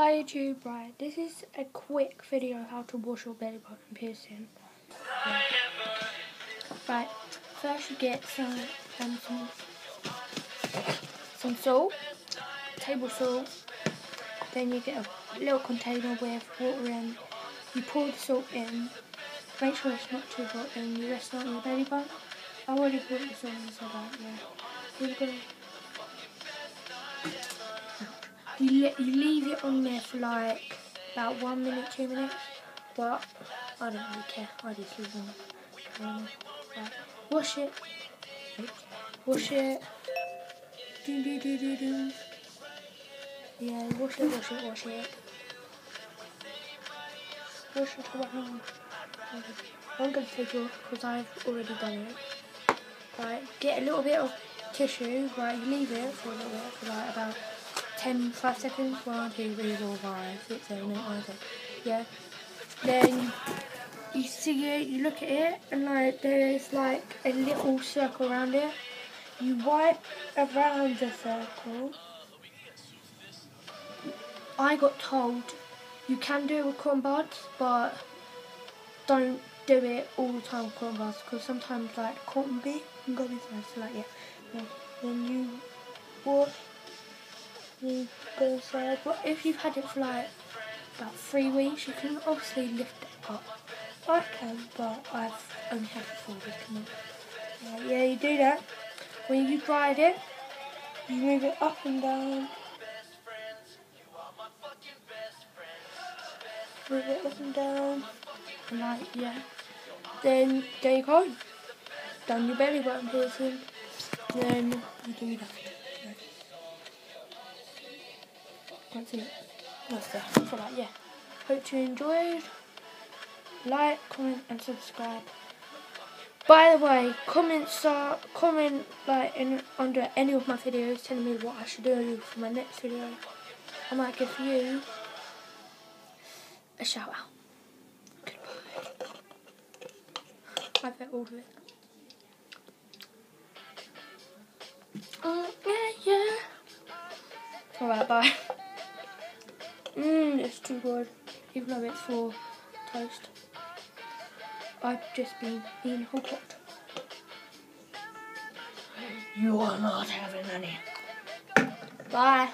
Hi YouTube, right, this is a quick video of how to wash your belly button piercing. Yeah. Right, first you get some, um, some, some salt, table salt, then you get a little container with water in, you pour the salt in, make sure it's not too hot, then you rest on your belly button. I already put the salt in so that, yeah. You're gonna you, you leave it on there for like about one minute, two minutes, but I don't really care. I just leave them. Um, right. Wash it. Wash it. Do do do do do. Yeah, wash it, wash it, wash it. Wash it around. I'm going to take it off because I've already done it. Right, get a little bit of tissue, right, you leave it for a little bit, for like about 10, 5 seconds. 1, 2, 3, 4, 5, 6, 7, 8, 9, 10. Yeah. Then you see it, you look at it, and like there's like a little circle around it. You wipe around the circle. I got told you can do it with cotton buds, but don't do it all the time with cotton buds because sometimes like cotton bee can go inside. So like yeah, then you wash you go inside. But if you've had it for like about three weeks, you can obviously lift it up. I can, but I've only had it for four weeks. Uh, yeah, you do that. When you dried it, you move it up and down. Move it up and down. And like, yeah. Then, there you go. Done your belly button piercing. Then you do that. That's it. That's that for that, yeah. Hope you enjoyed. Like, comment and subscribe. By the way, comment start comment like in under any of my videos telling me what I should do for my next video. I might give you a shout out. Goodbye. I bet all of it. Oh yeah, yeah. Alright, bye. Mmm, it's too good. Even though it's for toast. I've just been eating whole pot. You are not having any. Bye.